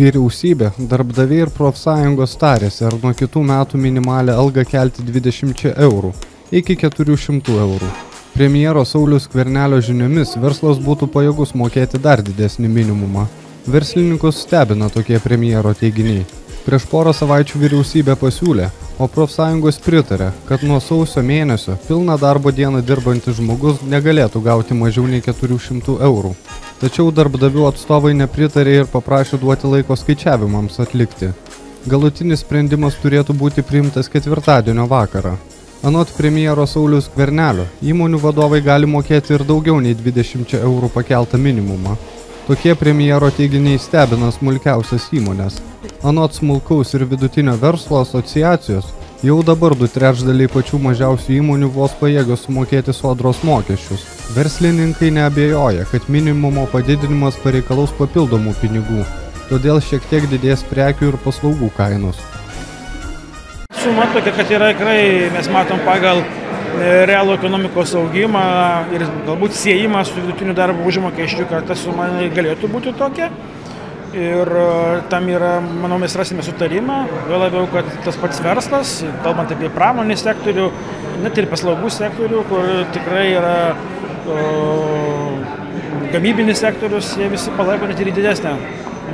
Vyriausybė, darbdaviai ir profsąjungos tarėsi, ar nuo kitų metų minimalę algą kelti 20 eurų iki 400 eurų. Premjero Saulius Kvernelio žiniomis verslas būtų pajėgus mokėti dar didesnį minimumą. Verslininkus stebina tokie premjero teiginiai. Prieš porą savaičių vyriausybė pasiūlė, o profsąjungos pritarė, kad nuo sausio mėnesio pilną darbo dieną dirbantis žmogus negalėtų gauti mažiau nei 400 eurų. Tačiau darbdavių atstovai nepritarė ir paprašė duoti laiko skaičiavimams atlikti. Galutinis sprendimas turėtų būti priimtas ketvirtadienio vakarą. Anot premjero Saulius Kvernelio, įmonių vadovai gali mokėti ir daugiau nei 20 eurų pakeltą minimumą. Tokie premjero teiginiai stebina smulkiausias įmonės. Anot smulkaus ir vidutinio verslo asociacijos, jau dabar du trečdaliai pačių mažiausių įmonių vos pajėgios sumokėti sodros mokesčius. Verslininkai neabejoja, kad minimumo padidinimas pareikalaus papildomų pinigų, todėl šiek tiek didės prekių ir paslaugų kainos. Suma tokia, kad yra tikrai, mes matom pagal realų ekonomikos augimą ir galbūt siejimą su vidutiniu darbo užmokesčiu, kad ta suma galėtų būti tokia. Ir tam yra, manau, mes rasime sutarimą, jo labiau, kad tas pats verslas, kalbant apie pramonės sektorių, net ir paslaugų sektorių, kur tikrai yra gamybinis sektorius, jie visi palaiko net ir didesnę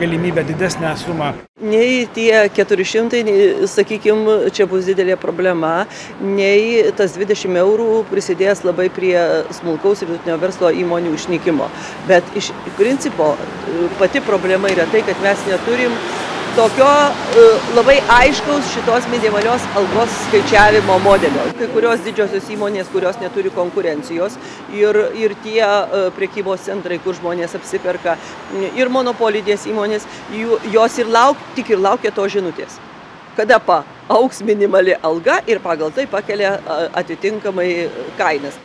galimybę, didesnę sumą. Nei tie 400, nei, sakykime, čia bus didelė problema, nei tas 20 eurų prisidės labai prie smulkaus ir vidutinio verslo įmonių išnykimo. Bet iš principo pati problema yra tai, kad mes neturim tokio labai aiškaus šitos minimalios algos skaičiavimo modelio. Kai kurios didžiosios įmonės, kurios neturi konkurencijos ir, ir tie prekybos centrai, kur žmonės apsiperka, ir monopolinės įmonės, jos ir lauk, tik ir laukia to žinutės. Kada pa auks minimali alga ir pagal tai pakelia atitinkamai kainas.